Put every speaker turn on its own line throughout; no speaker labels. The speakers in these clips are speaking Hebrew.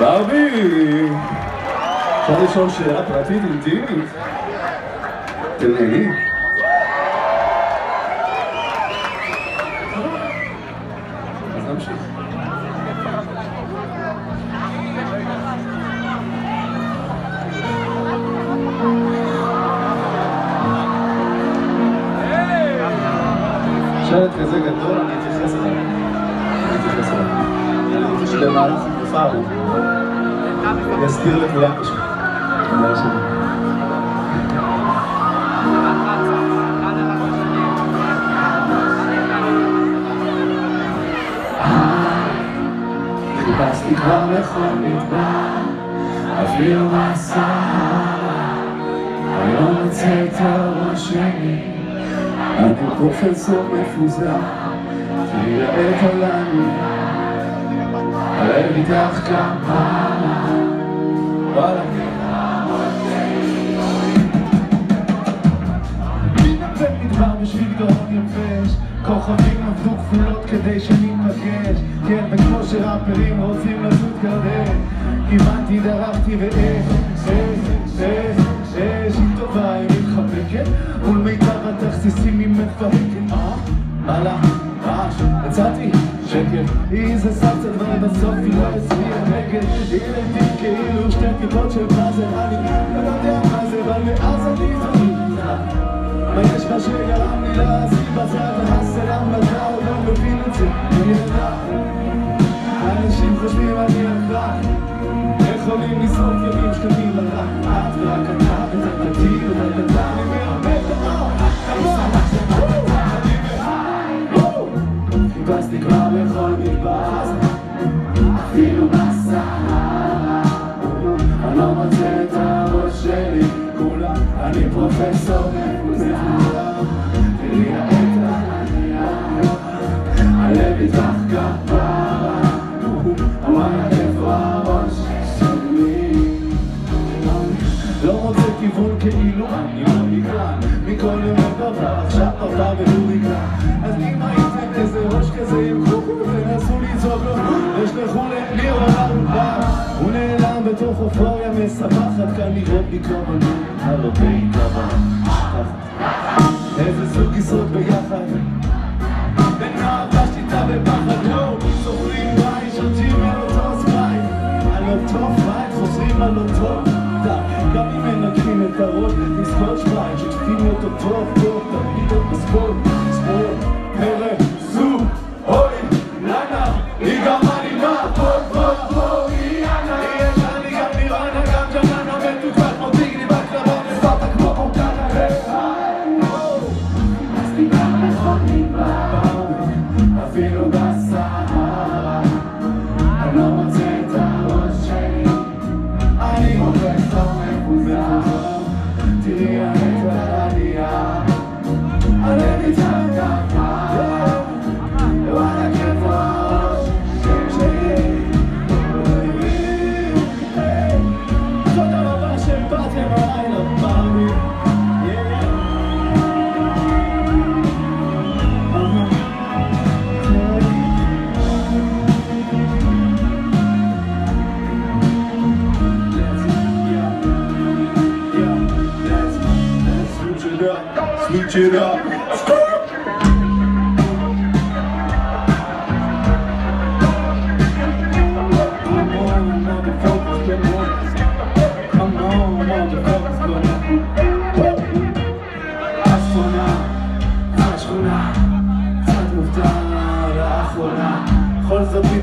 ברבי! אפשר לשאול שאלה פרטית אינטימית? אתם נהנים? אז נמשיך. שלט כזה גדול, אני אתייחס אליו. אני אתייחס אליו. אני רוצה שבמהלך התקופה הוא יסביר לכולם. פשוט. חיפשתי כבר בכל מדבר, אפילו בסהרה, אני לא מוצא את הראש שלי, אני פרופסור מפוזר, תראה לנו, הלב איתך כמעלה, וואלה. כוכבים עבדו כפולות כדי שניפגש כן, וכמו שראפרים רוצים לזות גרדן כיוונתי, דרכתי ואש, אש, אש, אש היא טובה, היא מתחבקת. מול מיטב התכסיסים היא מפהקת אה? הלאה, שקט. היא זה סבתא אבל בסוף היא לא הצביעה נגד. היא לדין כאילו שתי טיפות של פאזל אני לא יודע מה זה, אבל מאז אני זוכר. מה יש לך שגרם לי להזיז בצד הסלאם ואתה עוד לא מבין את זה? אני יודע אנשים חושבים אני אחראי יכולים לשרוף ימים שקטים רע את ורק אתה אני פרופסור מכולם תראי את העלייה הלב איתך כפרה וואלה איפה הראש שלי לא רוצה כיוון כאילו אני לא נקרא מכל יום דבר עכשיו פרווה והוריקה. אז אם הייתם איזה ראש כזה עם חוקו תנסו לצעוק לו. ושלחו לניר עולם הוא נעלם בתוך אופוריה משמחת כאן לראות לי כמו אני הלא בעיקר איזה זוג כיסאות ביחד. בין אהבה שליטה ופחד לא זוכרים? בית שותים על אותו ספייק. על אותו פייק חוזרים על אותו גם אם מנקים את הראש נזכור שבייק שותפים אותו טוב טוב תמיד עוד בספורט. ספורט פרק Shoot up.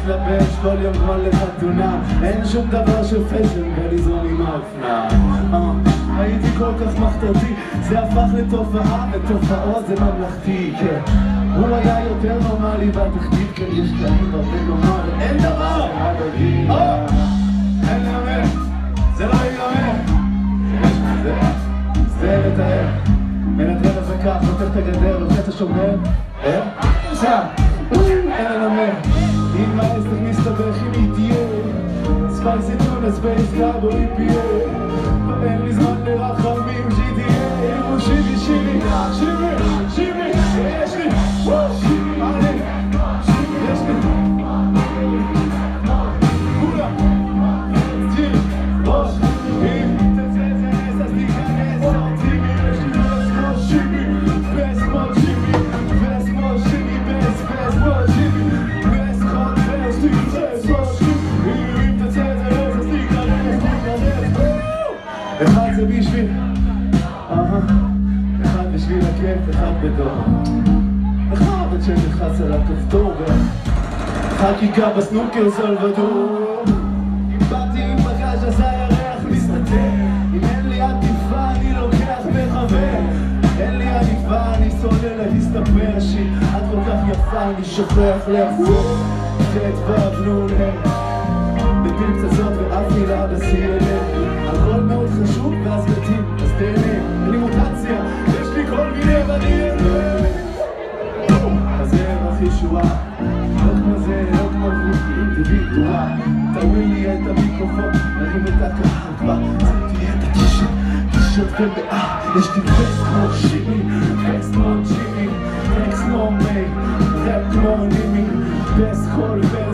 מתלבש כל יום כמו לחתונה אין שום דבר של פשן ולזרום עם האופנה אה, הייתי כל כך מחתרתי זה הפך לתופעה ותופעות זה ממלכתי כן. הוא היה יותר נורמלי בתחתית כן יש קטעים הרבה נורמלי אין דבר! אה, אין לא לתאר. מנטרל הזקה, חותך את הגדר, לוחץ השומר. אה? Reise to the space, cloud Olympia. But Ellie's not the מנגב אחד בדור גדול. וחרבת שנלחץ על הכפתור חגיגה בסנוקר סלוודור. אם באתי עם בגז אז הירח מסתתר. אם אין לי עטיפה אני לוקח מחבר אין לי עטיפה אני סולל להסתפר שאת כל כך יפה אני שוכח להפוך. ח' ואבנון נ' בגיל קצת זאת ואף מילה בסילם. הכל מאוד חשוב ואז מתים אז תהנה. לי את המיקרופון, נרים את כבר שמתי את הטישט, טישט ובאה. יש לי פסט כמו שימי, פסט כמו ג'ימי, טקסט כמו מי, ראפ כמו נימי, פסט כל ורס